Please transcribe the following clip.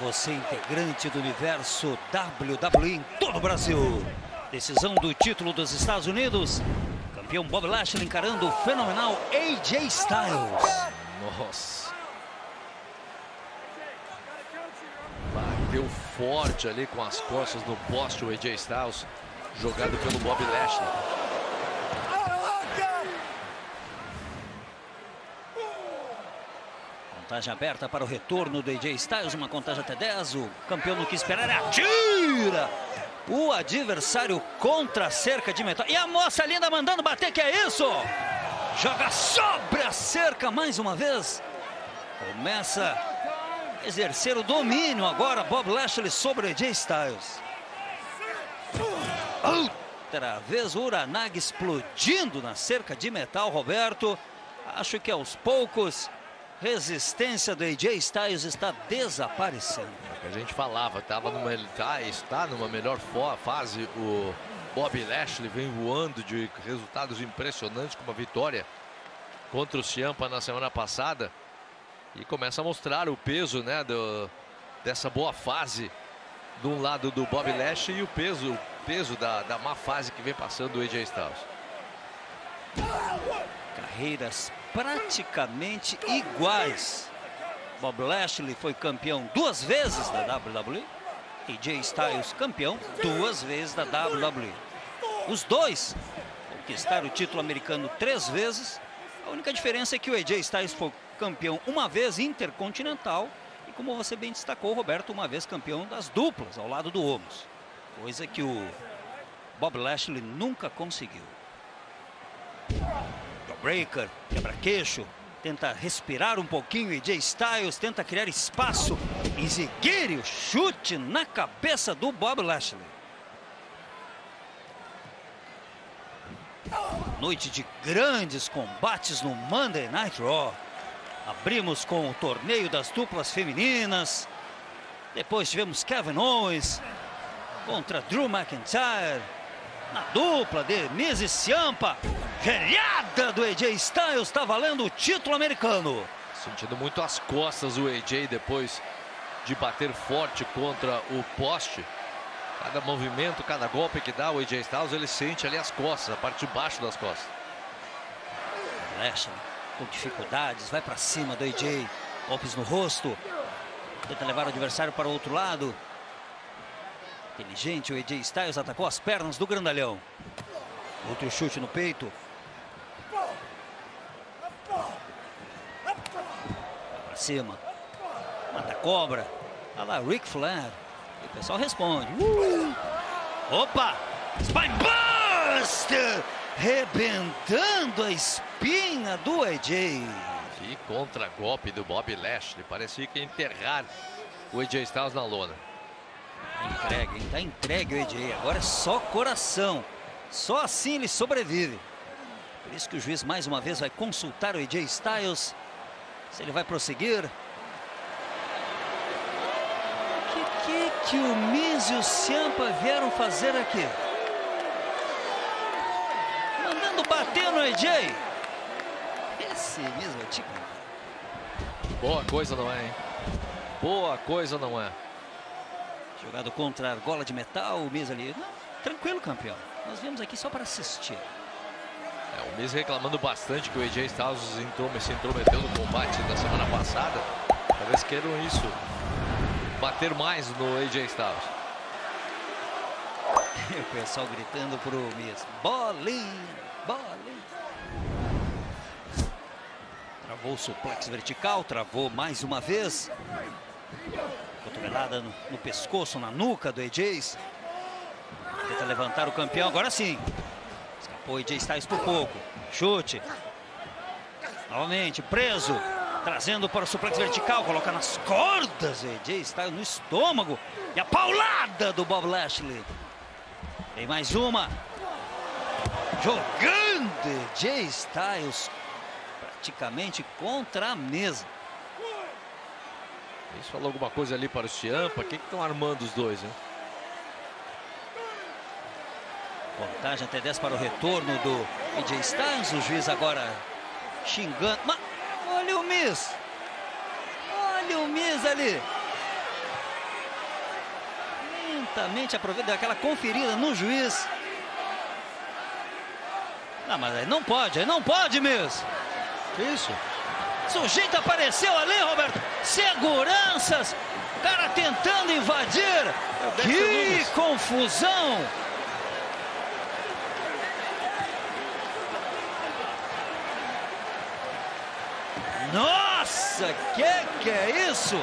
você, integrante do universo WWE em todo o Brasil. Decisão do título dos Estados Unidos. Campeão Bob Lashley encarando o fenomenal AJ Styles. Nossa. Bateu forte ali com as costas no poste o AJ Styles, jogado pelo Bob Lashley. Contagem aberta para o retorno do AJ Styles, uma contagem até 10. O campeão não quis esperar, atira! O adversário contra a cerca de metal. E a moça linda mandando bater, que é isso? Joga sobre a cerca mais uma vez. Começa a exercer o domínio agora, Bob Lashley sobre AJ Styles. Outra vez o Uranag explodindo na cerca de metal, Roberto. Acho que aos poucos resistência do AJ Styles está desaparecendo. É a gente falava, tava numa, tá, está numa melhor fase o Bob Lashley, vem voando de resultados impressionantes com uma vitória contra o Ciampa na semana passada e começa a mostrar o peso né, do, dessa boa fase de um lado do Bob Lashley e o peso, o peso da, da má fase que vem passando o AJ Styles. Carreiras praticamente iguais. Bob Lashley foi campeão duas vezes da WWE. E Jay Styles campeão duas vezes da WWE. Os dois conquistaram o título americano três vezes. A única diferença é que o AJ Styles foi campeão uma vez intercontinental e como você bem destacou, Roberto, uma vez campeão das duplas ao lado do Omos. Coisa que o Bob Lashley nunca conseguiu. Breaker, quebra-queixo, tenta respirar um pouquinho e Jay Styles tenta criar espaço. Exiguire o chute na cabeça do Bob Lashley. Noite de grandes combates no Monday Night Raw. Abrimos com o torneio das duplas femininas. Depois tivemos Kevin Owens contra Drew McIntyre. Na dupla de Miz e Ciampa. Geniada do AJ Styles, está valendo o título americano. Sentindo muito as costas o AJ depois de bater forte contra o poste. Cada movimento, cada golpe que dá o AJ Styles, ele sente ali as costas, a parte de baixo das costas. Lashley com dificuldades, vai para cima do AJ, golpes no rosto, tenta levar o adversário para o outro lado. Inteligente, o AJ Styles atacou as pernas do grandalhão. Outro chute no peito. Cima. Mata cobra. Olha lá, Ric Flair. E o pessoal responde. Uh! Opa! Spinebuster! Rebentando a espinha do AJ. E contra-golpe do Bob Lashley. Parecia que ia enterrar o AJ Styles na lona. Tá entregue, hein? Tá entregue o AJ. Agora é só coração. Só assim ele sobrevive. Por isso que o juiz mais uma vez vai consultar o AJ Styles. Se ele vai prosseguir. O que, que, que o Miz e o Ciampa vieram fazer aqui? Mandando bater no AJ. Esse mesmo é tipo. Boa coisa não é, hein? Boa coisa não é. Jogado contra a argola de metal, o Miz ali. Não, tranquilo, campeão. Nós viemos aqui só para assistir. É, o Miz reclamando bastante que o AJ Styles se intrometeu no combate da semana passada. Talvez queiram isso. Bater mais no AJ Styles. o pessoal gritando pro Miz. Bolinha, bolinha. Travou o suplex vertical, travou mais uma vez. Cotovelada no, no pescoço, na nuca do AJ. Tenta levantar o campeão, agora sim. Escapou AJ Styles por pouco. Chute. Novamente, preso. Trazendo para o suplex vertical, coloca nas cordas. AJ Styles no estômago. E a paulada do Bob Lashley. Tem mais uma. Jogando AJ Styles praticamente contra a mesa. Isso falou alguma coisa ali para o Ciampa. O que estão armando os dois, hein? Contagem até 10 para o retorno do AJ Styles. O juiz agora xingando. Mas olha o Miz. Olha o Miz ali. Imediatamente aproveita aquela conferida no juiz. Não, mas aí não pode, aí não pode mesmo. Que isso? Sujeito apareceu ali, Roberto. Seguranças. Cara tentando invadir. É Que confusão. Nossa, que que é isso?